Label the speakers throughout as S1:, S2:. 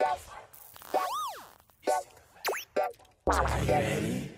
S1: Are you ready?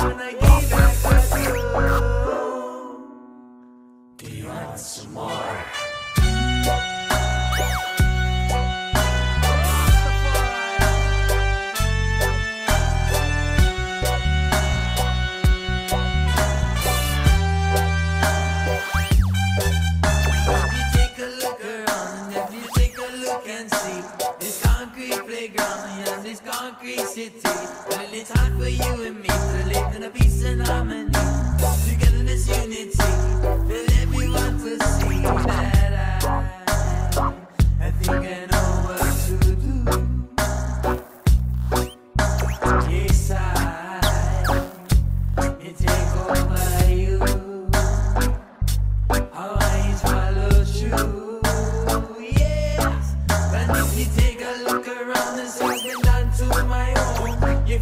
S1: concrete city. Well, it's hard for you and me to live in a peace and harmony. Together, this unity.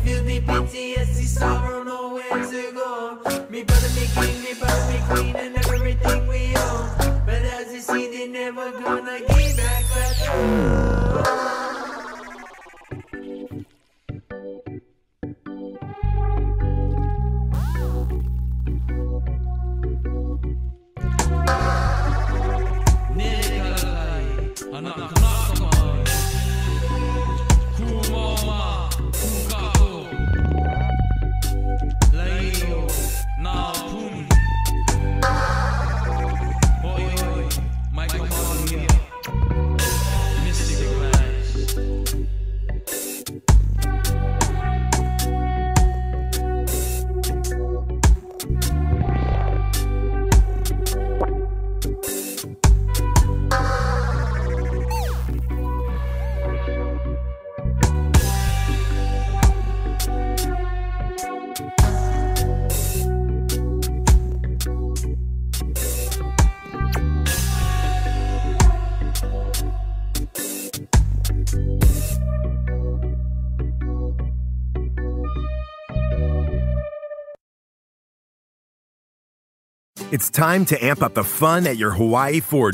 S1: feel me PTSD sorrow, nowhere to go. Me brother, me king, me brother, me queen, and everything we own. But as you see, they never gonna give back. Like,
S2: It's time to amp up the fun at your Hawaii Ford.